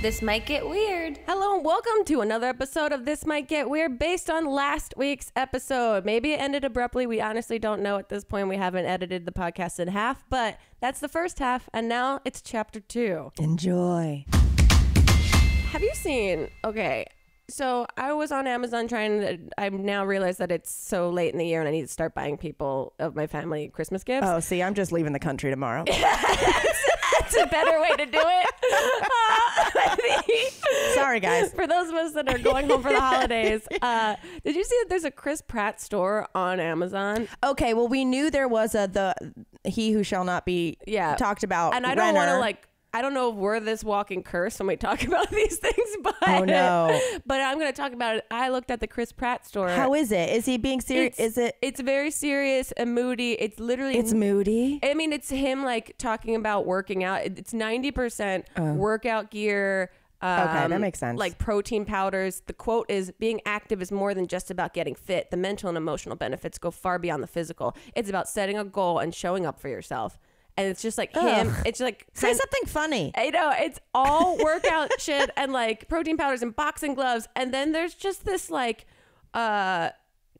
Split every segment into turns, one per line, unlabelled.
This might get weird.
Hello and welcome to another episode of This Might Get Weird based on last week's episode. Maybe it ended abruptly. We honestly don't know at this point. We haven't edited the podcast in half, but that's the first half, and now it's chapter two.
Enjoy.
Have you seen? Okay, so I was on Amazon trying to. I now realize that it's so late in the year and I need to start buying people of my family Christmas gifts.
Oh, see, I'm just leaving the country tomorrow.
That's a better way to do it.
Sorry, guys.
for those of us that are going home for the holidays, uh, did you see that there's a Chris Pratt store on Amazon?
Okay, well, we knew there was a the he who shall not be
Yeah.
talked about.
And I don't want to like. I don't know if we're this walking curse when we talk about these things, but
Oh, no.
But I'm going to talk about it. I looked at the Chris Pratt story.
How is it? Is he being serious? Is it?
It's very serious and moody. It's literally.
It's moody.
I mean, it's him like talking about working out. It's ninety percent workout gear. Um,
Oh. Okay, that makes sense.
Like protein powders. The quote is: "Being active is more than just about getting fit. The mental and emotional benefits go far beyond the physical. It's about setting a goal and showing up for yourself." And it's just like him.
Ugh.
It's like
Say something funny.
I know it's all workout shit and like protein powders and boxing gloves, and then there's just this like uh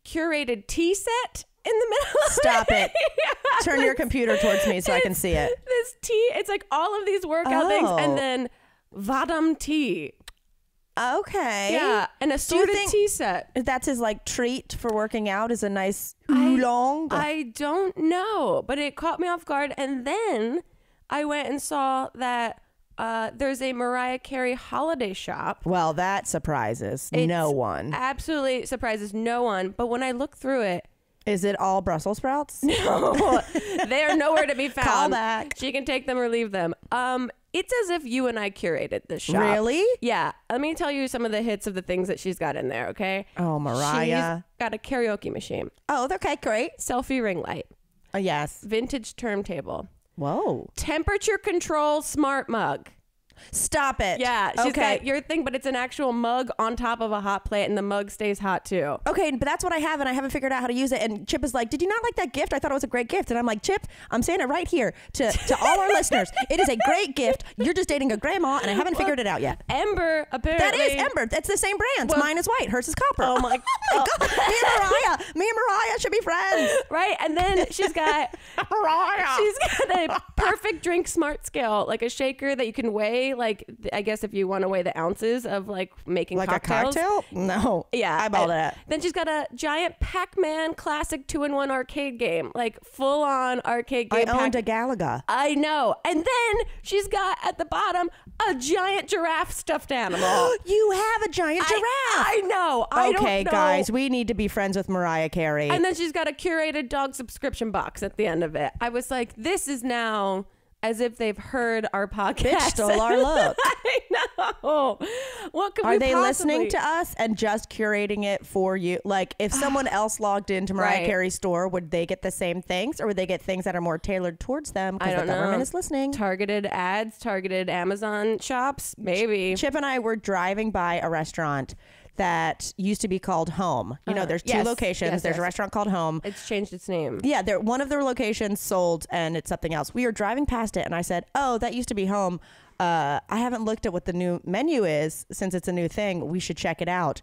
curated tea set in the middle.
Stop it.
Yeah,
Turn your computer towards me so I can see it.
This tea, it's like all of these workout things,
Oh.
and then Vahdam tea.
Okay.
Yeah, an assorted
think-
tea set.
That's his like treat for working out is a nice
I-
oolong.
I don't know, but it caught me off guard. And then I went and saw that uh, there's a Mariah Carey holiday shop.
well, that surprises
It's
no one.
Absolutely surprises no one. But when I look through it,
Is it all Brussels sprouts?
no, they are nowhere to be found.
Call back.
She can take them or leave them. Um, it's as if you and I curated this shop.
Really?
Yeah. Let me tell you some of the hits of the things that she's got in there. Okay.
Oh, Mariah.
She's got a karaoke machine,
Oh, okay, great.
selfie ring light,
Oh, yes.
vintage turntable,
Whoa.
temperature control smart mug.
Stop it.
Yeah, she's
okay.
got your thing, but it's an actual mug on top of a hot plate, and the mug stays hot too.
Okay, but that's what I have, and I haven't figured out how to use it. And Chip is like, "Did you not like that gift? I thought it was a great gift." And I'm like, "Chip, I'm saying it right here to to all our listeners. It is a great gift. You're just dating a grandma, and I haven't figured it out yet."
Ember apparently.
That is Ember. That's the same brand.
Well-
Mine is white. Hers is copper.
Oh my-
oh my god! Me and Mariah. Me and Mariah should be friends.
right, and then she's got
Mariah.
She's got a perfect drink smart scale, like a shaker that you can weigh. Like I guess if you want to weigh the ounces of like making
like
cocktails.
a cocktail? No.
Yeah,
I bought uh,
and
it.
Then she's got a giant Pac-Man classic two-in-one arcade game, like full-on arcade
I
game.
owned
Pac-
a Galaga.
I know. And then she's got at the bottom a giant giraffe stuffed animal.
You have a giant giraffe.
I, I know. I don't
okay,
know.
guys, we need to be friends with Mariah Carey.
And then she's got a curated dog subscription box at the end of it. I was like, this is now as if they've heard our podcast.
Bitch stole our look.
I know. What could
Are they
possibly-
listening to us and just curating it for you? Like, if ah. someone else logged into Mariah
Right.
Carey's store, would they get the same things, or would they get things that are more tailored towards them
I
because
don't
the government
know.
is listening?
Targeted ads, targeted Amazon shops, maybe.
Chip and I were driving by a restaurant that used to be called Home. You know,
Uh,
there's two
yes,
locations.
yes,
there's
yes.
a restaurant called Home.
It's changed its name.
Yeah, there one of their locations sold and it's something else. We were driving past it and I said, "Oh, that used to be home. Uh, I haven't looked at what the new menu is since it's a new thing. We should check it out."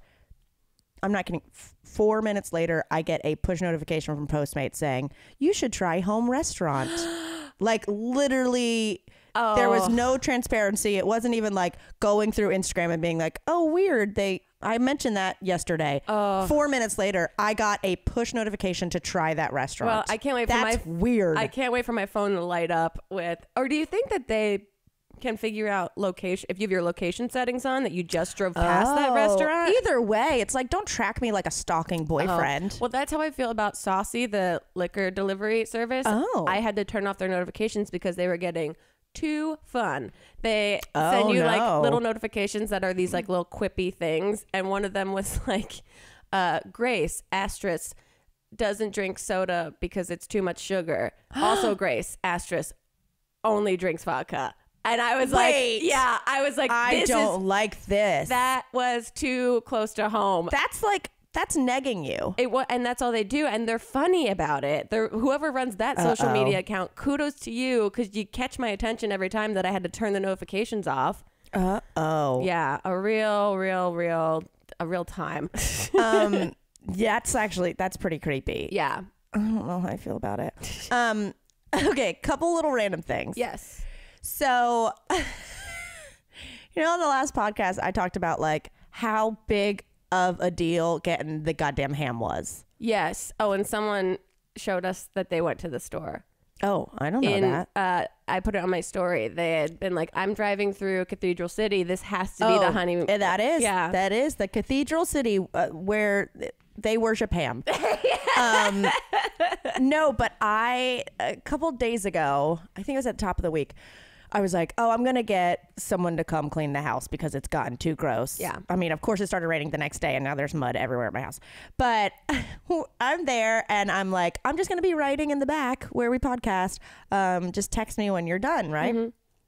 I'm not kidding. F- Four minutes later, I get a push notification from Postmates saying, "You should try Home Restaurant." like literally, there was
Oh.
no transparency. It wasn't even like going through Instagram and being like, "Oh, weird." They I mentioned that yesterday.
Oh.
Four minutes later, I got a push notification to try that restaurant.
Well, I can't wait for
That's
my
weird.
I can't wait for my phone to light up with. Or do you think that they can figure out location if you have your location settings on that you just drove past that
Oh,
restaurant?
Either way, it's like don't track me like a stalking
Oh.
boyfriend.
Well, that's how I feel about Saucy, the liquor delivery service.
Oh.
I had to turn off their notifications because they were getting too fun. They
Oh,
send you like little notifications that are these like little quippy things, and one of them was like, uh, "Grace asterisk doesn't drink soda because it's too much sugar." also, Grace asterisk only drinks vodka. And I was
Wait.
like, "Yeah," I was like,
I
"This
don't
is
like this.
that was too close to home."
That's like that's negging you.
It wa- and that's all they do, and they're funny about it. They're whoever runs that social
Uh-oh.
media account. Kudos to you because you catch my attention every time that I had to turn the notifications off.
Uh oh.
Yeah, a real, real, real, a real time.
Um. That's actually that's pretty creepy.
yeah.
I don't know how I feel about it. Um. Okay. Couple little random things.
Yes.
So, you know, on the last podcast, I talked about like how big of a deal getting the goddamn ham was.
Yes. Oh, and someone showed us that they went to the store.
Oh, I don't know
in
that.
uh I put it on my story. They had been like, I'm driving through Cathedral City. This has to be the honeymoon."
eh, That is,
Yeah.
that is the cathedral city uh, where they worship ham. um, no, but I a couple days ago, I think it was at the top of the week. I was like, oh, I'm gonna get someone to come clean the house because it's gotten too gross.
Yeah.
I mean, of course, it started raining the next day, and now there's mud everywhere at my house. But I'm there, and I'm like, I'm just gonna be writing in the back where we podcast. Um, just text me when you're done, right?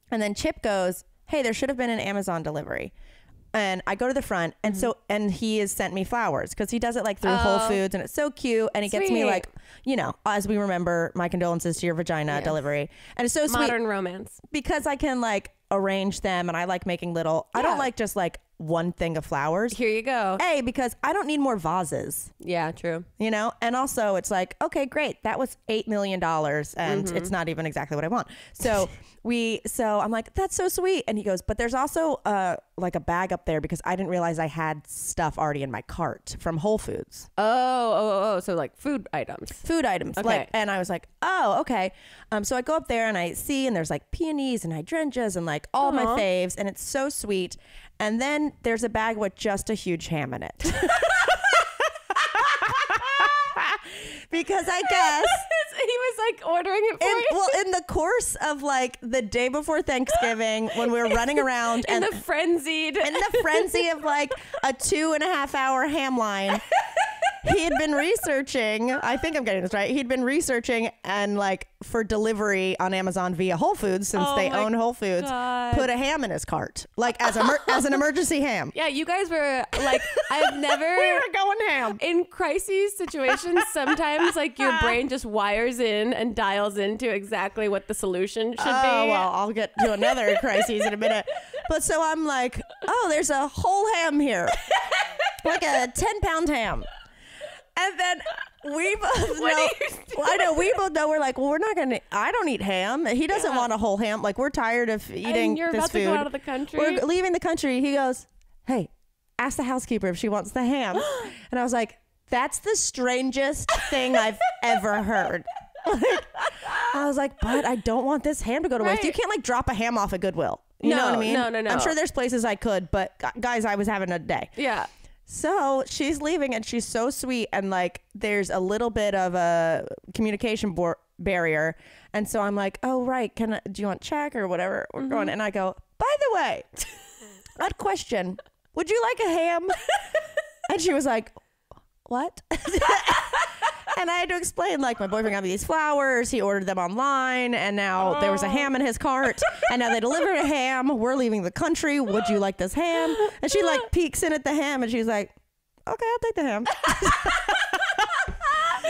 And then Chip goes, "Hey, there should have been an Amazon delivery." And I go to the front, and
Mm-hmm.
so and he has sent me flowers because he does it like through Whole
Oh.
Foods, and it's so cute. And he gets me like, you know, as we remember, my condolences to your vagina
Yes.
delivery, and it's so sweet
Modern romance.
because I can like arrange them, and I like making little. I don't like just like one thing of flowers.
Here you go.
A because I don't need more vases,
Yeah, true.
you know, and also it's like, okay, great, that was eight million dollars, and
Mm-hmm.
it's not even exactly what I want. So we, so I'm like, that's so sweet, and he goes, but there's also uh like a bag up there because I didn't realize I had stuff already in my cart from Whole Foods,
Oh, oh, oh, oh. So like food items.
food items,
Okay.
like, and I was like, oh, okay. Um, so I go up there and I see, and there's like peonies and hydrangeas and like all my faves, and it's so sweet. And then there's a bag with just a huge ham in it. because I guess
he was like ordering it for
in,
you.
well in the course of like the day before Thanksgiving when we were running around
in
and
the frenzied.
in the frenzy of like a two and a half hour ham line. He had been researching, I think I'm getting this right. He'd been researching and like for delivery on Amazon via Whole Foods since
Oh
they own Whole Foods,
God.
put a ham in his cart, like as a as an emergency ham.
yeah, you guys were like, I've never.
We were going ham.
in crises situations, sometimes like your brain just wires in and dials into exactly what the solution should
Oh
be.
Oh well, I'll get to another crisis in a minute. But so I'm like, oh, there's a whole ham here, like a ten pound ham. And then we both know. I know we both know. We're like, well, we're not gonna. I don't eat ham. He doesn't
Yeah.
want a whole ham. Like we're tired of eating
and you're
this
about
food.
to go out of the country.
We're leaving the country. He goes, hey, ask the housekeeper if she wants the ham. and I was like, that's the strangest thing I've ever heard. Like, I was like, but I don't want this ham to go to waste. You can't like drop a ham off at Goodwill. You know what I
No,
mean?
no, no, no.
I'm sure there's places I could, but guys, I was having a day.
yeah.
So she's leaving and she's so sweet and like there's a little bit of a communication bor- barrier. And so I'm like, oh, right. Can I, do you want check or whatever? We're mm-hmm. going. And I go, by the way, odd question. Would you like a ham? and she was like, what? and I had to explain, like, my boyfriend got me these flowers. He ordered them online, and now there was a oh. ham in his cart. And now they delivered a ham. We're leaving the country. Would you like this ham? And she, like, peeks in at the ham, and she's like, okay, I'll take the ham.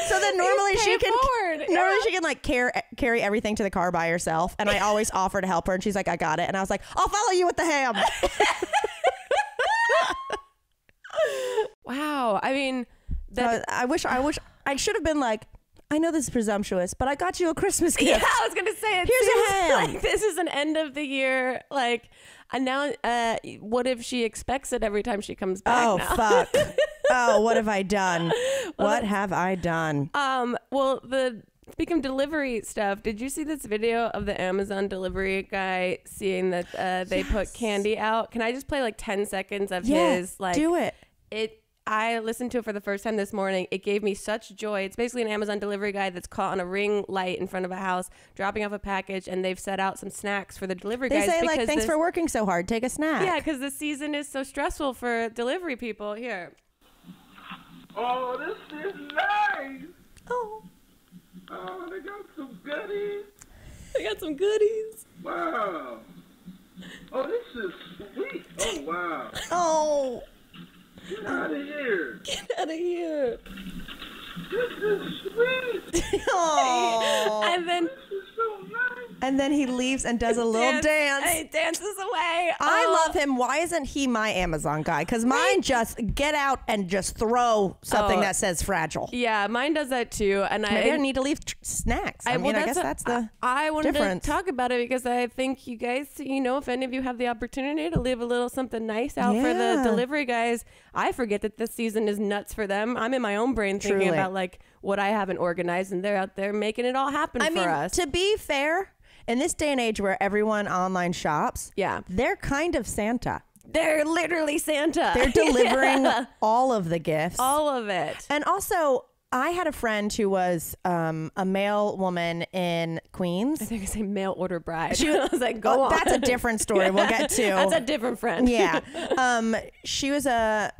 so then normally she can
forward.
normally she can like carry carry everything to the car by herself and i always offer to help her and she's like i got it and i was like i'll follow you with the ham
Wow. I mean, that.
I wish I wish I should have been like, I know this is presumptuous, but I got you a Christmas gift.
yeah, I was gonna say it.
Here's a ham.
Like this is an end of the year. Like, and now, uh, what if she expects it every time she comes back?
Oh
now?
fuck. oh, what have I done? what have I done?
Um. Well, the speaking of delivery stuff, did you see this video of the Amazon delivery guy seeing that uh, they put candy out? Can I just play like ten seconds of his like
do it.
it? I listened to it for the first time this morning. It gave me such joy. It's basically an Amazon delivery guy that's caught on a ring light in front of a house, dropping off a package, and they've set out some snacks for the delivery
They
guys.
They say like, thanks
this-
for working so hard. Take a snack.
Yeah, because the season is so stressful for delivery people. Here,
Oh, this is nice.
Oh.
Oh, they got some goodies.
They got some goodies.
Wow. Oh, this is sweet. Oh, wow.
Oh.
Get out of here.
Get out of here.
This is sweet.
Oh.
And then
so nice.
and then he leaves and does a little dance.
And he dances away.
I
Oh.
love him. Why isn't he my Amazon guy? Because mine just get out and just throw something
Oh.
that says fragile.
Yeah, mine does that too, and I
Maybe I need to leave tr- snacks. I,
I,
mean,
well,
I guess
a-
that's the.
I I wanted
difference.
to talk about it because I think you guys, you know, if any of you have the opportunity to leave a little something nice out for the delivery guys, I forget that this season is nuts for them. I'm in my own brain thinking
Truly.
Like what I haven't organized, and they're out there making it all happen
I
for
mean,
us.
to be fair, in this day and age where everyone online shops,
yeah,
they're kind of Santa.
they're literally Santa.
They're delivering all of the gifts.
all of it.
And also, I had a friend who was um, a male woman in Queens.
I think I say mail order bride.
She-
I was like, go
Oh,
on.
That's a different story. We'll get to.
That's a different friend.
yeah. Um, she was a,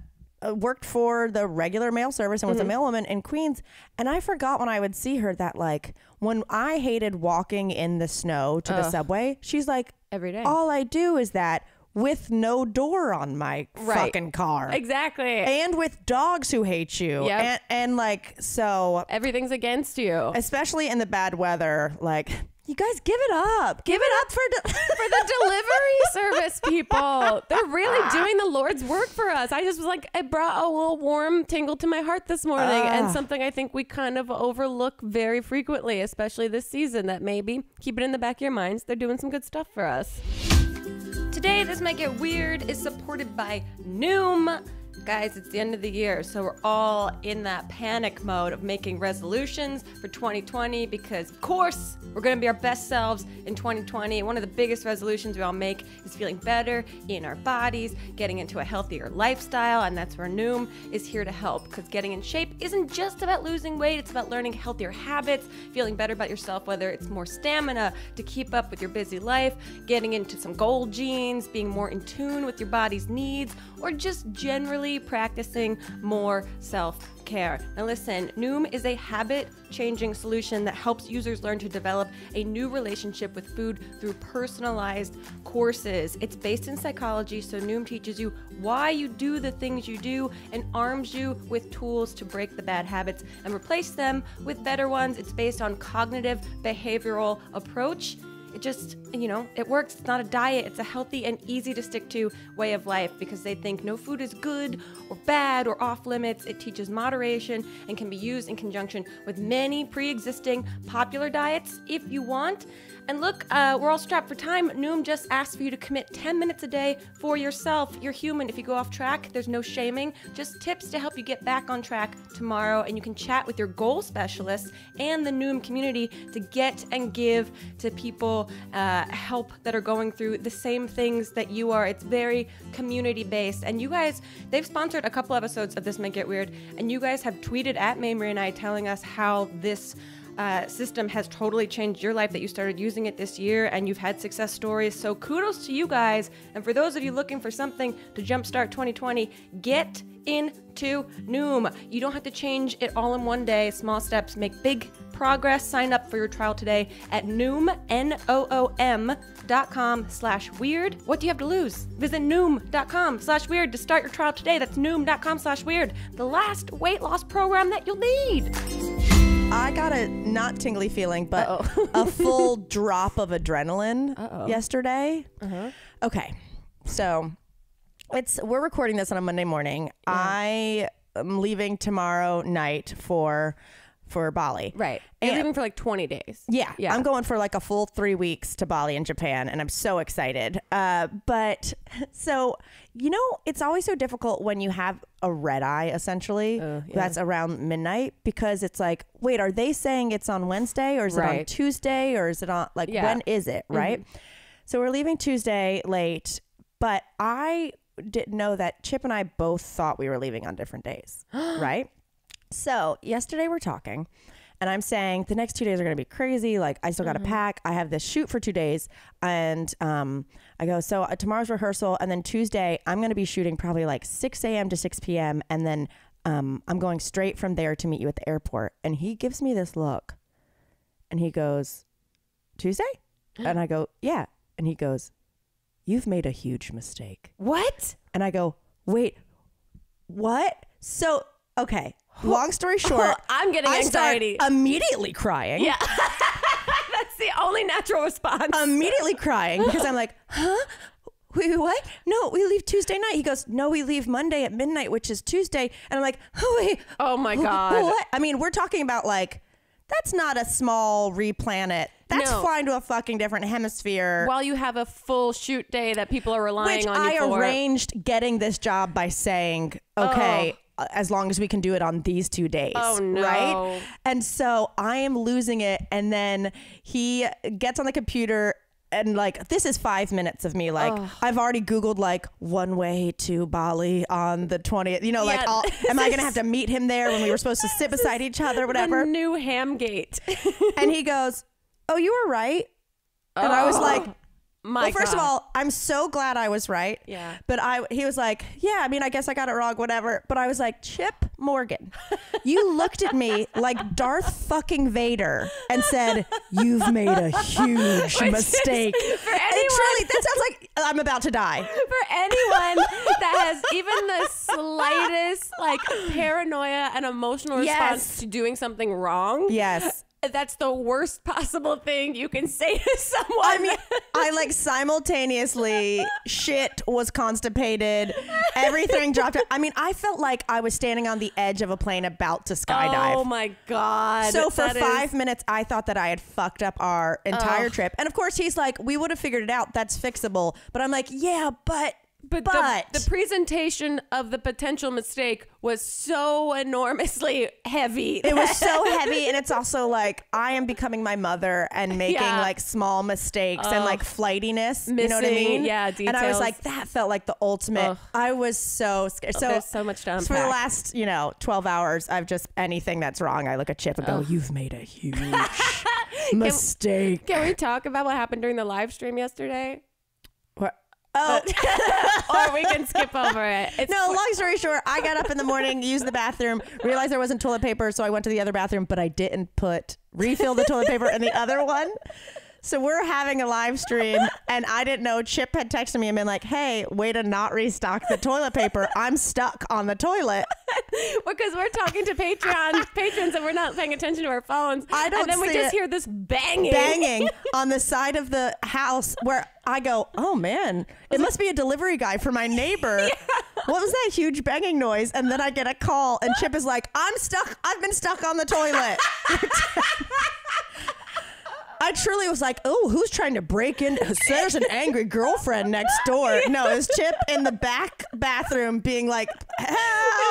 uh worked for the regular mail service and was a
Mm-hmm.
mail woman in Queens. And I forgot when I would see her that like when I hated walking in the snow to the subway, she's like,
Every day.
all I do is that with no door on my
Right.
fucking car.
Exactly.
And with dogs who hate you.
Yep.
And, and like, so
Everything's against you.
especially in the bad weather, like, you guys give it up. Give it up for. De-
for the delivery service people. They're really doing the Lord's work for us. I just was like, it brought a little warm tingle to my heart this morning, and
Ah.
something I think we kind of overlook very frequently, especially this season. That maybe keep it in the back of your minds. They're doing some good stuff for us. Today, this might get weird, is supported by Noom. Guys, it's the end of the year, so we're all in that panic mode of making resolutions for 2020 because, of course, we're going to be our best selves in 2020. One of the biggest resolutions we all make is feeling better in our bodies, getting into a healthier lifestyle, and that's where Noom is here to help because getting in shape isn't just about losing weight, it's about learning healthier habits, feeling better about yourself, whether it's more stamina to keep up with your busy life, getting into some gold jeans, being more in tune with your body's needs, or just generally practicing more self care. Now, listen, Noom is a habit changing solution that helps users learn to develop a new relationship with food through personalized courses. It's based in psychology, so Noom teaches you why you do the things you do and arms you with tools to break the bad habits and replace them with better ones. It's based on cognitive behavioral approach. It just, you know, it works. It's not a diet. It's a healthy and easy to stick to way of life because they think no food is good or bad or off limits. It teaches moderation and can be used in conjunction with many pre existing popular diets if you want. And look, uh, we're all strapped for time. Noom just asks for you to commit 10 minutes a day for yourself. You're human. If you go off track, there's no shaming, just tips to help you get back on track tomorrow. And you can chat with your goal specialists and the Noom community to get and give to people uh, help that are going through the same things that you are. It's very community based. And you guys, they've sponsored a couple episodes of This Might Get Weird, and you guys have tweeted at Mamrie and I telling us how this uh, system has totally changed your life that you started using it this year and you've had success stories. So kudos to you guys. And for those of you looking for something to jumpstart 2020, get into Noom. You don't have to change it all in one day. Small steps make big progress. Sign up for your trial today at Noom, N-O-O-M dot com slash weird. What do you have to lose? Visit Noom.com slash weird to start your trial today. That's Noom.com slash weird. The last weight loss program that you'll need.
I got a not tingly feeling, but a full drop of adrenaline
Uh-oh.
yesterday.
Uh-huh.
Okay, so it's we're recording this on a Monday morning. I am leaving tomorrow night for for Bali.
Right. You're
And-
leaving for like 20 days.
Yeah,
Yeah.
I'm going for like a full three weeks to Bali in Japan, and I'm so excited. Uh, but so you know, it's always so difficult when you have a red eye, essentially.
Uh, yeah.
That's around midnight because it's like, wait, are they saying it's on Wednesday or is it on Tuesday or is it on like
Yeah.
when is it right? So we're leaving Tuesday late, but I didn't know that Chip and I both thought we were leaving on different days, right? So yesterday we're talking, and I'm saying the next two days are going to be crazy. Like I still got to pack. I have this shoot for two days, and um, I go. So uh, tomorrow's rehearsal, and then Tuesday I'm going to be shooting probably like 6 a.m. to 6 p.m. and then um, I'm going straight from there to meet you at the airport. And he gives me this look, and he goes, Tuesday, and I go, yeah, and he goes, you've made a huge mistake.
What?
And I go, wait, what? So, okay. Long story short,
I'm getting
I start
anxiety.
immediately crying.
yeah. That's the only natural response.
immediately crying because I'm like, huh? Wait, what? No, we leave Tuesday night. He goes, no, we leave Monday at midnight, which is Tuesday. And I'm like, oh wait,
oh my god.
What? I mean, we're talking about like, that's not a small replanet. That's
No.
flying to a fucking different hemisphere.
While you have a full shoot day that people are relying
which
on
I
you for.
arranged getting this job by saying, okay, uh, Uh, as long as we can do it on these two days.
Oh, no.
Right? And so I am losing it. And then he gets on the computer and like this is five minutes of me like I've already googled like one way to Bali on the 20th you know like
Yeah,
I'll, am I gonna have to meet him there when we were supposed to sit beside each other whatever
new Hamgate.
and he goes oh you were right and I was oh. like
My
well, first of all, I'm so glad I was right.
Yeah.
But I, he was like, yeah, I mean, I guess I got it wrong, whatever. But I was like, Chip Morgan, you looked at me like Darth fucking Vader and said, you've made a huge mistake.
for
And
anyone-
truly, that sounds like I'm about to die.
for anyone that has even the slightest like paranoia and emotional response
Yes.
to doing something wrong,
Yes.
That's the worst possible thing you can say to someone.
I mean, I like simultaneously shit was constipated, everything dropped. I mean, I felt like I was standing on the edge of a plane about to skydive.
oh my god!
So for
That is-
five minutes, I thought that I had fucked up our entire trip. And of course, he's like, "We would have figured it out. That's fixable." But I'm like, "Yeah, but
But,
but,
the, the presentation of the potential mistake was so enormously heavy.
it was so heavy, and it's also like I am becoming my mother and making
Yeah.
like small mistakes and like flightiness. you know what I mean?
yeah,
And I was like, that felt like the ultimate. I was so scared. Oh, so
There's so much to
for the last, you know, 12 hours, I've just anything that's wrong, I look at Chip and go, "You've made a huge mistake."
Can we talk about what happened during the live stream yesterday?
Oh.
or we can skip over it. It's
No, long story short, I got up in the morning, used the bathroom, realized there wasn't toilet paper, so I went to the other bathroom, but I didn't put refill the toilet paper in the other one. So we're having a live stream, and I didn't know. Chip had texted me and been like, "Hey, way to not restock the toilet paper. I'm stuck on the toilet."
because we're talking to Patreon patrons and we're not paying attention to our phones.
I don't
And then we just hear this banging.
Banging on the side of the house where I go, "Oh man, it must be a delivery guy for my neighbor." What was that huge banging noise? And then I get a call, and Chip is like, "I'm stuck. I've been stuck on the toilet." I truly was like, "Oh, who's trying to break in? There's an angry girlfriend next door." No, it was Chip in the back bathroom being like, "Help!"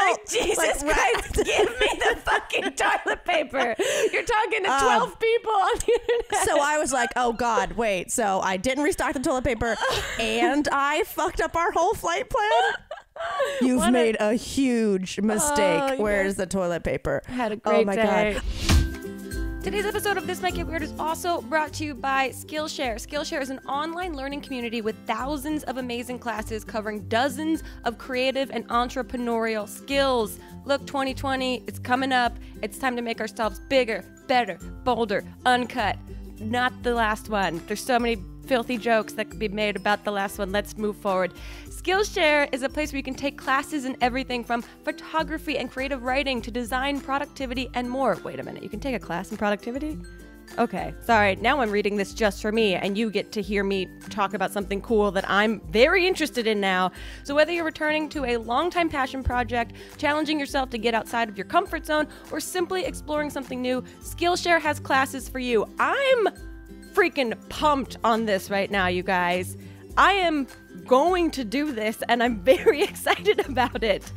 Like, Jesus
Like,
Christ, give me the fucking toilet paper. You're talking to um, 12 people on the internet.
So I was like, oh God, wait. So I didn't restock the toilet paper and I fucked up our whole flight plan. You've
What
made a, huge mistake.
Oh,
Where's the toilet paper?
Had a
oh
great
my
day.
God.
Today's episode of This Might Get Weird is also brought to you by Skillshare. Skillshare is an online learning community with thousands of amazing classes covering dozens of creative and entrepreneurial skills. Look, 2020, it's coming up. It's time to make ourselves bigger, better, bolder, uncut. Not the last one. There's so many filthy jokes that could be made about the last one. Let's move forward. Skillshare is a place where you can take classes in everything from photography and creative writing to design, productivity, and more. Wait a minute, you can take a class in productivity? Okay, sorry. Now I'm reading this just for me, and you get to hear me talk about something cool that I'm very interested in now. So, whether you're returning to a longtime passion project, challenging yourself to get outside of your comfort zone, or simply exploring something new, Skillshare has classes for you. I'm freaking pumped on this right now, you guys. I am going to do this and I'm very excited about it.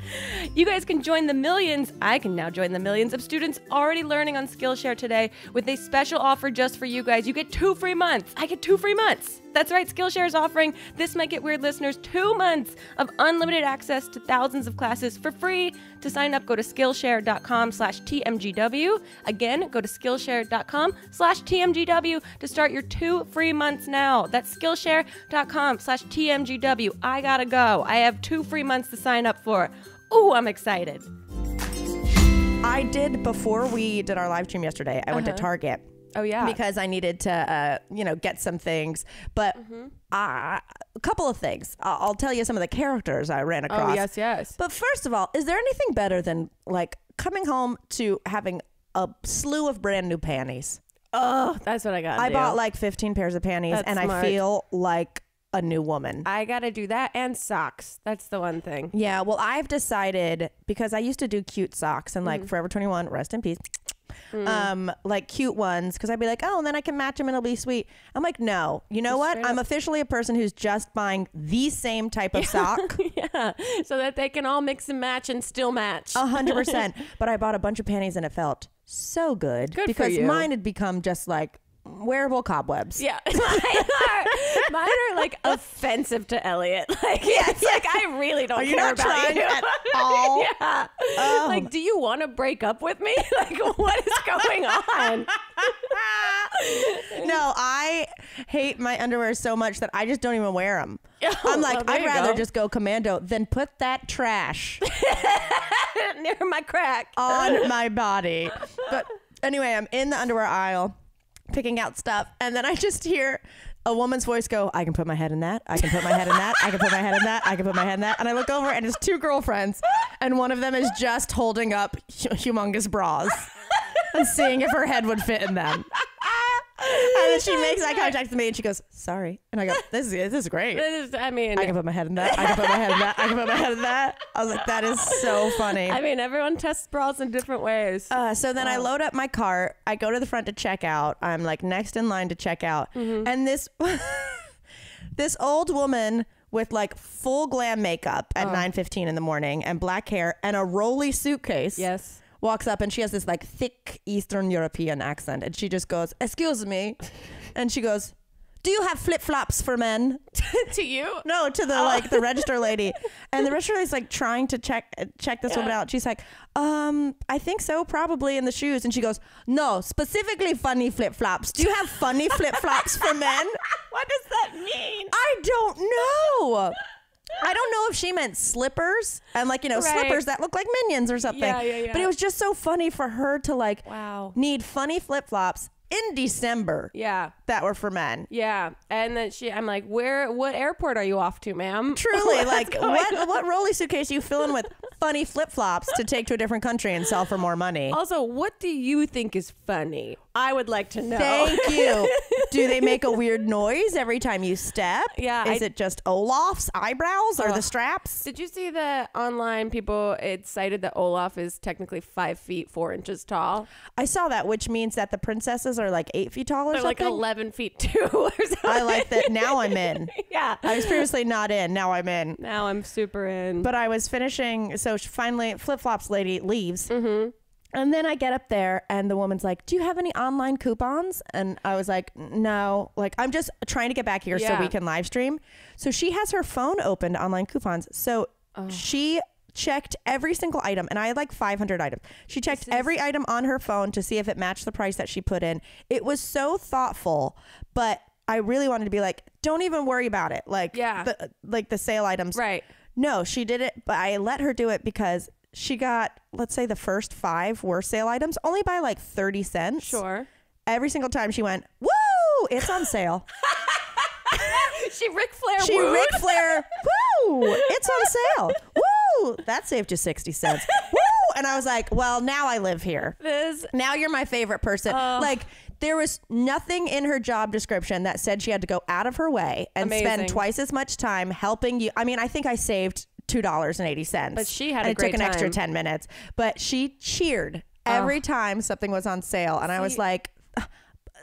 You guys can join the millions. I can now join the millions of students already learning on Skillshare today with a special offer just for you guys. You get two free months. I get two free months. That's right, Skillshare is offering This Might Get Weird listeners two months of unlimited access to thousands of classes for free. To sign up, go to Skillshare.com slash TMGW. Again, go to Skillshare.com slash TMGW to start your two free months now. That's Skillshare.com slash TMGW. I gotta go. I have two free months to sign up for. Ooh, I'm excited.
I did before we did our live stream yesterday. I went to uh-huh. Target.
Oh, yeah.
because I needed to, uh, you know, get some things. But
Mm-hmm.
uh, a couple of things. I'll, I'll tell you some of the characters I ran across.
Oh, yes, yes.
But first of all, is there anything better than like coming home to having a slew of brand new panties?
Oh, that's what I got.
I bought like 15 pairs of panties
That's
and
smart.
I feel like a new woman.
I gotta do that and socks. That's the one thing.
yeah, well, I've decided because I used to do cute socks and
Mm-hmm.
like Forever 21, rest in peace.
Mm.
Um, like cute ones because I'd be like, oh, and then I can match them and it'll be sweet. I'm like, no, you know
Just
what? I'm
up.
officially a person who's just buying the same type of sock.
yeah, so that they can all mix and match and still match.
A hundred percent. But I bought a bunch of panties and it felt so good.
Good for
because
you.
mine had become just like wearable cobwebs.
Yeah, mine are, mine are like offensive to Elliot. Like, it's like I really don't
Are you
care about
trying
you
at all?
yeah.
Oh.
Like, um. do you want to break up with me? Like, what is going on?
No, I hate my underwear so much that I just don't even wear them.
Oh,
I'm like,
well,
I'd rather
go.
just go commando than put that trash
near my crack.
on my body. But anyway, I'm in the underwear aisle picking out stuff, and then I just hear a woman's voice go, I can put my head in that. I can put my head in that. I can put my head in that. I can put my head in that. And I look over, and it's two girlfriends, and one of them is just holding up humongous bras and seeing if her head would fit in them. Then she makes eye contact with me, and she goes, "Sorry," and I go, "This is this is great."
This is- I mean,
I can put my head in that. I can put my head in that. I can put my head in that. I was like, that is so funny.
I mean, everyone tests bras in different ways.
Uh, so then I load up my cart. I go to the front to check out. I'm like next in line to check out, and this this old woman with like full glam makeup at 9:15 in the morning and black hair and a rolly suitcase.
yes.
Walks up and she has this like thick Eastern European accent, and she just goes, "Excuse me," and she goes, "Do you have flip flops for men?"
to you?
No, to the like the register lady, and the register lady's like trying to check check this woman out. She's like, um, I think so, probably in the shoes, and she goes, no, specifically funny flip flops. Do you have funny flip flops for men?
What does that mean?
I don't know. I don't know if she meant slippers and like you know
Right.
slippers that look like minions or something.
Yeah, yeah, yeah.
But it was just so funny for her to like
Wow.
need funny flip flops in December
Yeah.
that were for men.
Yeah. And then she, I'm like, where, what airport are you off to, ma'am?
Truly, like what
on?
what rolly suitcase are you filling with funny flip flops to take to a different country and sell for more money?
Also, what do you think is funny? I would like to know.
Thank you. Do they make a weird noise every time you step?
Yeah,
Is
I-
it just Olaf's eyebrows or the straps?
Did you see that online people it cited that Olaf is technically five feet four inches tall?
I saw that, which means that the princesses are like eight feet tall or
They're like eleven feet two or something.
I like that. Now I'm in.
yeah.
I was previously not in. Now I'm in.
now I'm super in.
But I was finishing. So finally, flip flops lady leaves. Mm-hmm. And then I get up there, and the woman's like, "Do you have any online coupons?" And I was like, "No. Like, I'm just trying to get back here so we can live stream." So she has her phone open to online coupons. So she checked every single item, and I had like 500 items. She checked every item on her phone to see if it matched the price that she put in. It was so thoughtful, but I really wanted to be like, "Don't even worry about it." Like,
Yeah.
the, like the sale items,
right.
no, she did it, but I let her do it because she got, let's say, the first five were sale items only by like 30 cents.
Sure.
Every single time she went, Woo, it's on sale.
she Ric Flair.
she
wooed.
Ric Flair, Woo, it's on sale. Woo, that saved you 60 cents. Woo. And I was like, well, now I live here.
This
Now you're my favorite person. Oh. like, there was nothing in her job description that said she had to go out of her way and
Amazing.
spend twice as much time helping you. I mean, I think I saved two dollars and eighty cents.
But she had
and
a
it
great
took an extra ten minutes. But she cheered every time something was on sale, and I was
See-
like,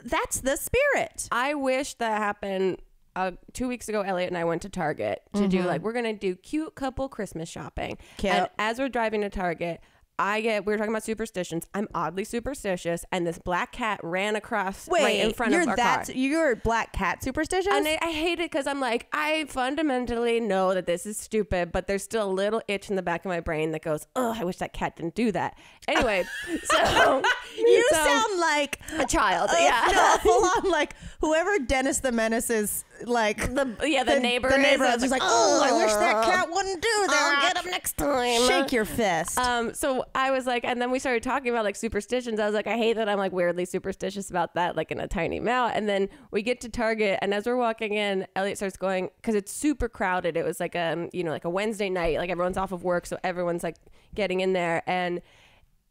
"That's the spirit."
I wish that happened. Uh, two weeks ago, Elliot and I went to Target to do like we're gonna do cute couple Christmas shopping.
Cute.
And as we're driving to Target, I get we were talking about superstitions. I'm oddly superstitious, and this black cat ran across
Wait,
right in front of our
that
car.
you're black cat superstitious?
And I, I hate it because I'm like, I fundamentally know that this is stupid, but there's still a little itch in the back of my brain that goes, oh, I wish that cat didn't do that. Anyway, so
you
so-
sound like
a child.
uh,
yeah.
no, full on like whoever Dennis the Menace is like.
The yeah, the, neighbor.
the neighbor is
was
like, oh, I wish that cat wouldn't do that.
I'll get him next time.
Shake your fist.
Um, so I was like, and then we started talking about like superstitions. I was like, I hate that I'm like weirdly superstitious about that, like in a tiny amount. And then we get to Target, and as we're walking in, Elliot starts going because it's super crowded. It was like um, you know, like a Wednesday night, like everyone's off of work, so everyone's like getting in there. And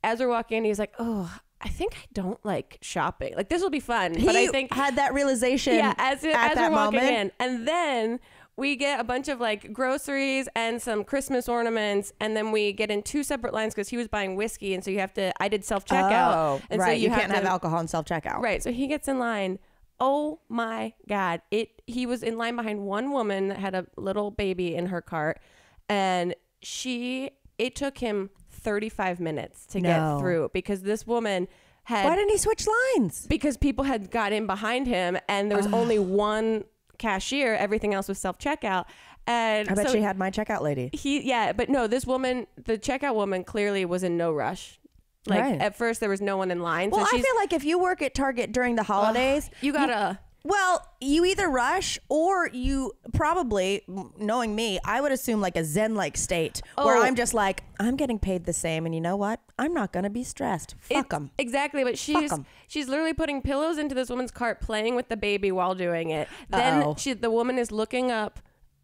as we're walking in, he's like, oh, I think I don't like shopping. Like this will be fun,
He
but I think
had that realization.
yeah, as it, as we're walking
moment.
in, and then we get a bunch of like groceries and some Christmas ornaments, and then we get in two separate lines because he was buying whiskey, and so you have to. I did self checkout,
Oh,
and
right.
so
you,
you,
can't have alcohol in self checkout.
Right. So he gets in line. Oh my God. It he was in line behind one woman that had a little baby in her cart and she it took him 35 minutes to
No.
get through because this woman had
Why didn't he switch lines?
because people had got in behind him and there was only one cashier, everything else was self checkout. And
I bet
so
she had my checkout lady.
he yeah, but no, this woman, the checkout woman clearly was in no rush. Like
Right.
at first there was no one in line.
Well,
so
I
she's
feel like if you work at Target during the holidays,
you gotta
well, you either rush or you probably, knowing me, I would assume like a Zen like state where
Oh.
I'm just like, I'm getting paid the same, and you know what? I'm not gonna be stressed. Fuck them.
Exactly, but she's she's literally putting pillows into this woman's cart, playing with the baby while doing it. Then she, the woman is looking up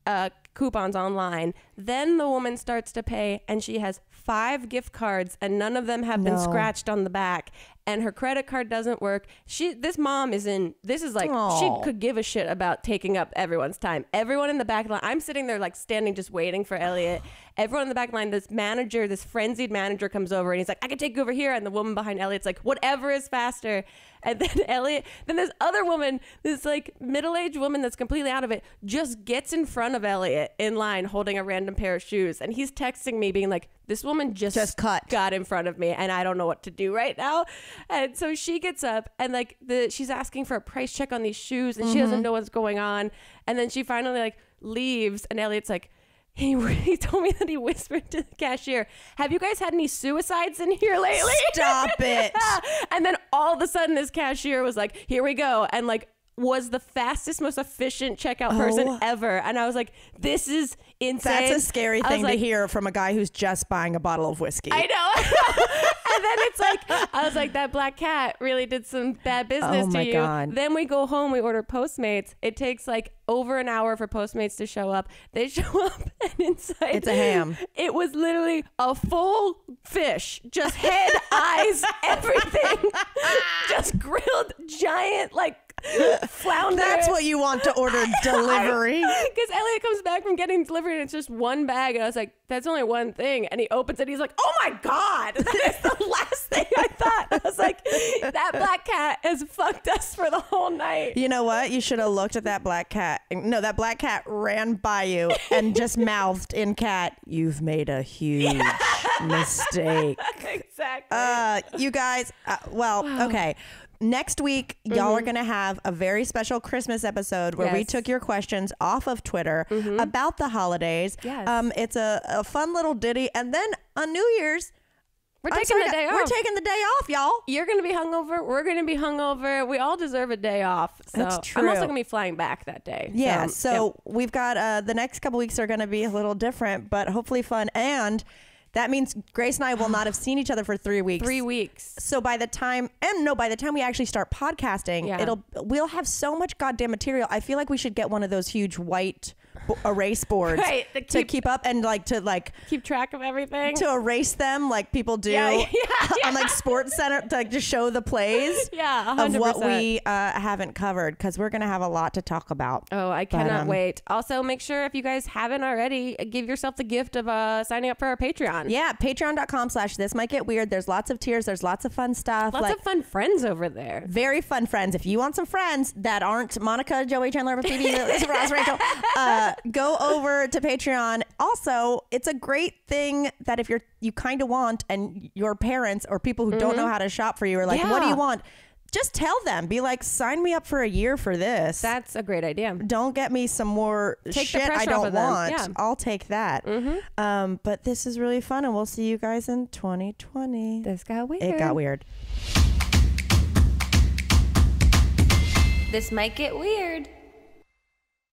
uh, coupons online. Then the woman starts to pay, and she has five gift cards, and none of them have been scratched on the back. And her credit card doesn't work. She, this mom is in. This is like
Aw.
she could give a shit about taking up everyone's time. Everyone in the back line. I'm sitting there like standing, just waiting for Elliot. Everyone in the back line. This manager, this frenzied manager, comes over and he's like, "I can take you over here." And the woman behind Elliot's like, "Whatever is faster." And then Elliot, then this other woman, this like middle-aged woman that's completely out of it, just gets in front of Elliot in line, holding a random pair of shoes, and he's texting me, being like, "This woman just
Just cut.
got in front of me and I don't know what to do right now. And so she gets up and like the she's asking for a price check on these shoes and she
Mm-hmm.
doesn't know what's going on. And then she finally like leaves and Elliot's like he, he told me that he whispered to the cashier, "Have you guys had any suicides in here lately?"
Stop it.
and then all of a sudden this cashier was like, "Here we go." And like was the fastest, most efficient checkout person
Oh.
ever. And I was like, "This is insane."
That's a scary thing
like,
to hear from a guy who's just buying a bottle of whiskey.
I know. and then it's like I was like, that black cat really did some bad business
Oh
to
my
you.
God.
Then we go home, we order Postmates. It takes like over an hour for Postmates to show up. They show up and inside
It's a ham.
It was literally a full fish, just head, eyes, everything. just grilled giant like flounder.
That's what you want to order delivery.
Because Elliot comes back from getting delivery and it's just one bag. And I was like, that's only one thing. And he opens it. He's like, oh my God. That is the last thing I thought. I was like, that black cat has fucked us for the whole night.
You know what? You should have looked at that black cat. No, that black cat ran by you and just mouthed in cat, "You've made a huge mistake."
exactly.
Uh, you guys, uh, well, okay. Next week, y'all are going to have a very special Christmas episode where we took your questions off of Twitter about the holidays.
Yes.
Um, it's a, a fun little ditty. And then on New Year's,
we're taking
sorry,
the day off.
We're taking the day off, y'all.
You're going to be hungover. We're going to be hungover. We all deserve a day off. So
That's
I'm also going to be flying back that day.
Yeah.
So,
So we've got uh, the next couple weeks are going to be a little different, but hopefully fun. And that means Grace and I will not have seen each other for three weeks.
three weeks.
So by the time and no, by the time we actually start podcasting,
Yeah.
it'll we'll have so much goddamn material. I feel like we should get one of those huge white erase boards
Right, to
to
keep-
keep up and like to like
Keep track of everything.
to erase them like people do
Yeah, yeah,
on like Sports Center to like just show the plays
Yeah,
of what we uh, haven't covered because we're gonna have a lot to talk about.
Oh, I
But,
cannot
um,
wait. Also, make sure if you guys haven't already, give yourself the gift of uh, signing up for our Patreon.
Yeah, patreon.com slash this might get weird. There's lots of tiers. There's lots of fun stuff.
Lots
like,
of fun friends over there.
very fun friends. If you want some friends that aren't Monica, Joey, Chandler, Phoebe, Ross, Rachel, uh, go over to Patreon. Also, it's a great thing that if you're you kind of want, and your parents or people who don't know how to shop for you are like, "What do you want?" Just tell them. Be like, "Sign me up for a year for this."
That's a great idea.
don't get me some more
Take
shit I don't
of
want.
Yeah. Mm-hmm.
I'll take that. Um, but this is really fun, and we'll see you guys in 2020.
This got weird.
It got weird.
This might get weird.